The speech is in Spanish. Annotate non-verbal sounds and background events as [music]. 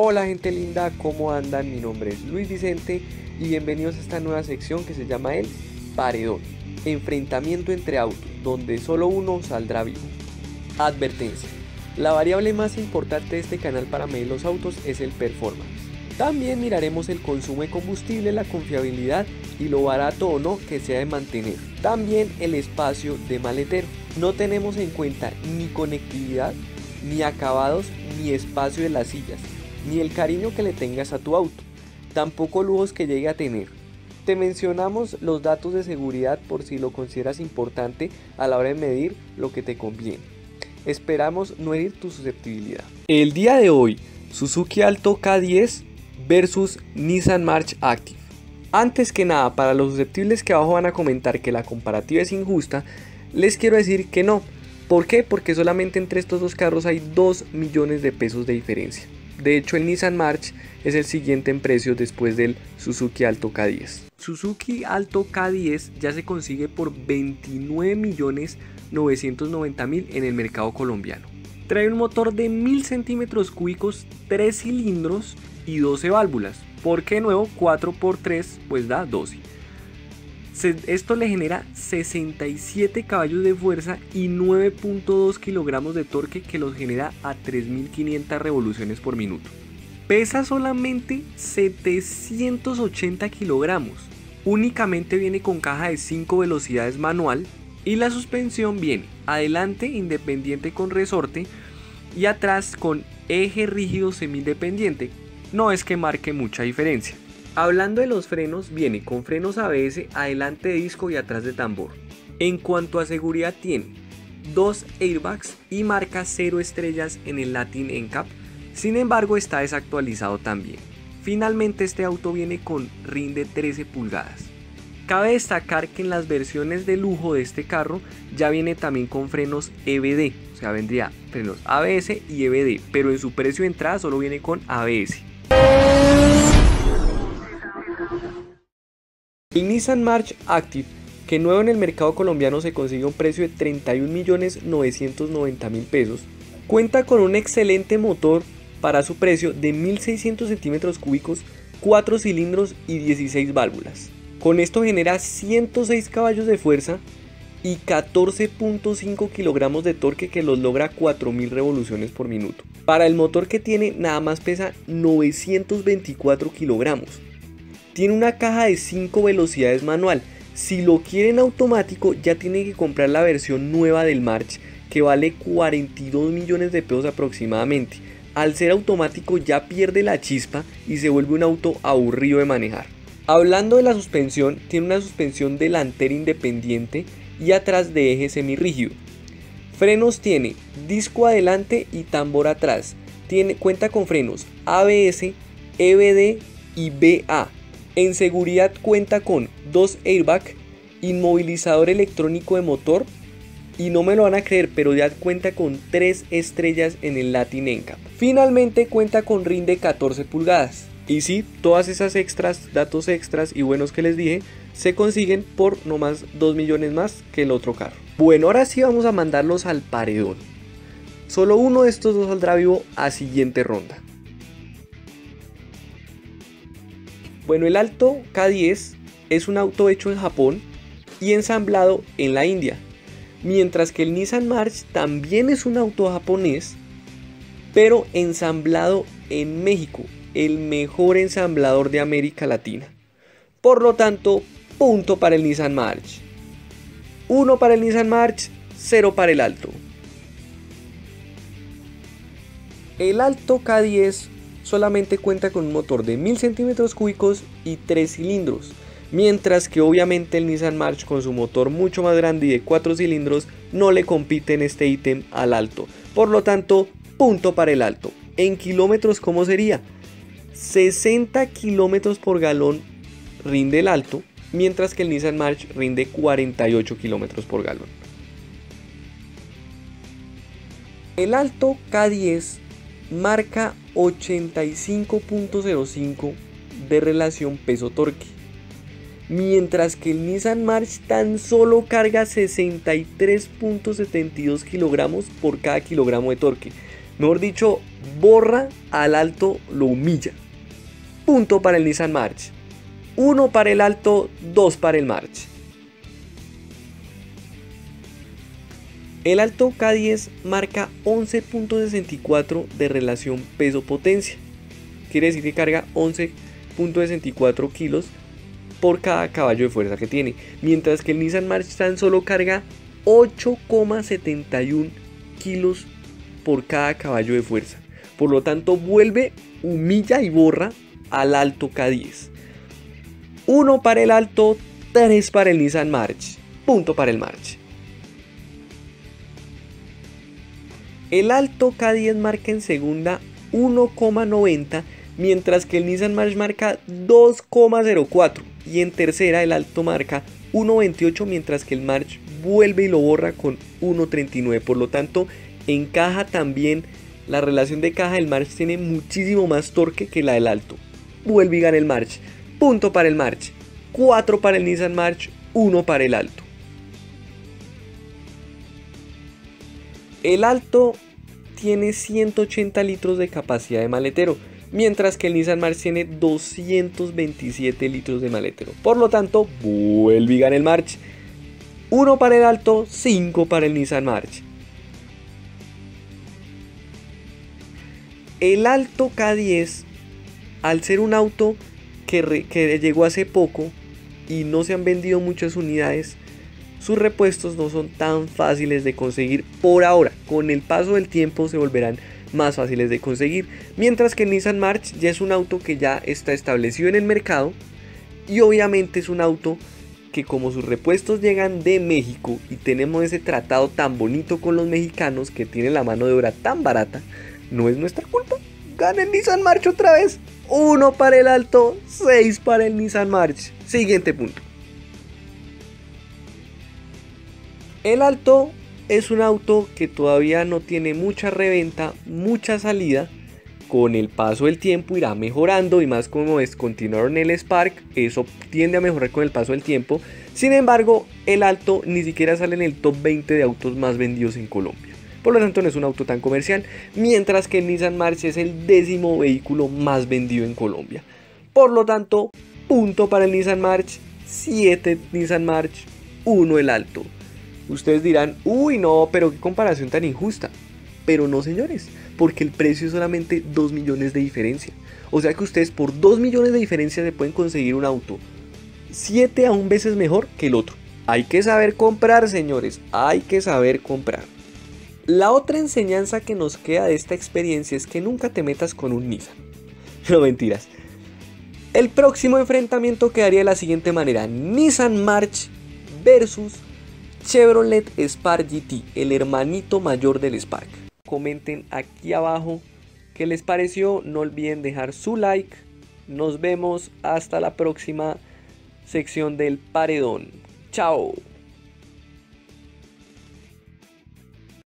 Hola gente linda, ¿cómo andan? Mi nombre es Luis Vicente y bienvenidos a esta nueva sección que se llama el Paredón, enfrentamiento entre autos, donde solo uno saldrá vivo. Advertencia, la variable más importante de este canal para medir los autos es el performance. También miraremos el consumo de combustible, la confiabilidad y lo barato o no que sea de mantener. También el espacio de maletero. No tenemos en cuenta ni conectividad, ni acabados, ni espacio de las sillas ni el cariño que le tengas a tu auto, tampoco lujos que llegue a tener. Te mencionamos los datos de seguridad por si lo consideras importante a la hora de medir lo que te conviene. Esperamos no herir tu susceptibilidad. El día de hoy, Suzuki Alto K10 versus Nissan March Active. Antes que nada, para los susceptibles que abajo van a comentar que la comparativa es injusta, les quiero decir que no. ¿Por qué? Porque solamente entre estos dos carros hay 2 millones de pesos de diferencia. De hecho, el Nissan March es el siguiente en precio después del Suzuki Alto K10. Suzuki Alto K10 ya se consigue por 29.990.000 en el mercado colombiano. Trae un motor de 1000 centímetros cúbicos, 3 cilindros y 12 válvulas. ¿Por qué nuevo? 4x3 pues da 12 esto le genera 67 caballos de fuerza y 9.2 kilogramos de torque que los genera a 3500 revoluciones por minuto. Pesa solamente 780 kilogramos. Únicamente viene con caja de 5 velocidades manual y la suspensión viene adelante independiente con resorte y atrás con eje rígido semi-independiente. No es que marque mucha diferencia. Hablando de los frenos, viene con frenos ABS adelante de disco y atrás de tambor. En cuanto a seguridad tiene dos airbags y marca 0 estrellas en el Latin NCAP, sin embargo está desactualizado también. Finalmente este auto viene con rin de 13 pulgadas. Cabe destacar que en las versiones de lujo de este carro ya viene también con frenos EBD, o sea vendría frenos ABS y EBD, pero en su precio de entrada solo viene con ABS. El Nissan March Active, que nuevo en el mercado colombiano se consigue un precio de 31.990.000 pesos, cuenta con un excelente motor para su precio de 1.600 centímetros cúbicos, 4 cilindros y 16 válvulas. Con esto genera 106 caballos de fuerza y 14.5 kilogramos de torque que los logra 4.000 revoluciones por minuto. Para el motor que tiene nada más pesa 924 kilogramos tiene una caja de 5 velocidades manual. Si lo quieren automático ya tienen que comprar la versión nueva del March que vale 42 millones de pesos aproximadamente. Al ser automático ya pierde la chispa y se vuelve un auto aburrido de manejar. Hablando de la suspensión, tiene una suspensión delantera independiente y atrás de eje semirrígido. Frenos tiene disco adelante y tambor atrás. Tiene, cuenta con frenos ABS, EBD y BA. En seguridad cuenta con dos airbags, inmovilizador electrónico de motor y no me lo van a creer, pero ya cuenta con 3 estrellas en el Latin NCAP. Finalmente cuenta con rin de 14 pulgadas. Y sí, todas esas extras, datos extras y buenos que les dije, se consiguen por no más 2 millones más que el otro carro. Bueno, ahora sí vamos a mandarlos al paredón. Solo uno de estos dos saldrá vivo a siguiente ronda. Bueno, el Alto K10 es un auto hecho en Japón y ensamblado en la India, mientras que el Nissan March también es un auto japonés, pero ensamblado en México, el mejor ensamblador de América Latina. Por lo tanto, punto para el Nissan March. Uno para el Nissan March, cero para el Alto. El Alto K10 solamente cuenta con un motor de 1000 centímetros cúbicos y 3 cilindros, mientras que obviamente el Nissan March con su motor mucho más grande y de 4 cilindros no le compite en este ítem al alto. Por lo tanto, punto para el alto. En kilómetros, ¿cómo sería? 60 kilómetros por galón rinde el alto, mientras que el Nissan March rinde 48 kilómetros por galón. El alto K10 marca 85.05 de relación peso-torque, mientras que el Nissan March tan solo carga 63.72 kilogramos por cada kilogramo de torque. Mejor dicho, borra al alto, lo humilla. Punto para el Nissan March. 1 para el alto, 2 para el March. El alto K10 marca 11.64 de relación peso-potencia. Quiere decir que carga 11.64 kilos por cada caballo de fuerza que tiene. Mientras que el Nissan March tan solo carga 8,71 kilos por cada caballo de fuerza. Por lo tanto, vuelve, humilla y borra al alto K10. 1 para el alto, 3 para el Nissan March. Punto para el March. El Alto K10 marca en segunda 1,90 mientras que el Nissan March marca 2,04 y en tercera el Alto marca 1,28 mientras que el March vuelve y lo borra con 1,39 por lo tanto en caja también la relación de caja del March tiene muchísimo más torque que la del Alto. Vuelve y gana el March punto para el March 4 para el Nissan March 1 para el Alto El Alto tiene 180 litros de capacidad de maletero, mientras que el Nissan March tiene 227 litros de maletero. Por lo tanto, vuelve y gana el March. 1 para el Alto, 5 para el Nissan March. El Alto K10, al ser un auto que, que llegó hace poco y no se han vendido muchas unidades, sus repuestos no son tan fáciles de conseguir por ahora. Con el paso del tiempo se volverán más fáciles de conseguir. Mientras que el Nissan March ya es un auto que ya está establecido en el mercado. Y obviamente es un auto que como sus repuestos llegan de México y tenemos ese tratado tan bonito con los mexicanos que tienen la mano de obra tan barata, no es nuestra culpa. Gana el Nissan March otra vez. Uno para el alto, 6 para el Nissan March. Siguiente punto. El Alto es un auto que todavía no tiene mucha reventa, mucha salida. Con el paso del tiempo irá mejorando y más como descontinuaron el Spark, eso tiende a mejorar con el paso del tiempo. Sin embargo, el Alto ni siquiera sale en el top 20 de autos más vendidos en Colombia. Por lo tanto, no es un auto tan comercial, mientras que el Nissan March es el décimo vehículo más vendido en Colombia. Por lo tanto, punto para el Nissan March, 7 Nissan March, 1 el Alto. Ustedes dirán, uy, no, pero qué comparación tan injusta. Pero no, señores, porque el precio es solamente 2 millones de diferencia. O sea que ustedes por 2 millones de diferencia se pueden conseguir un auto 7 a un veces mejor que el otro. Hay que saber comprar, señores, hay que saber comprar. La otra enseñanza que nos queda de esta experiencia es que nunca te metas con un Nissan. [laughs] No mentiras. El próximo enfrentamiento quedaría de la siguiente manera: Nissan March versus Chevrolet Spark GT, el hermanito mayor del Spark. Comenten aquí abajo qué les pareció, no olviden dejar su like. Nos vemos hasta la próxima sección del paredón. Chao.